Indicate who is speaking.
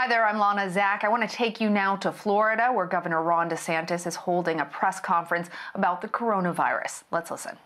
Speaker 1: Hi there, I'm Lana Zak. I want to take you now to Florida, where Governor Ron DeSantis is holding a press conference about the coronavirus. Let's listen.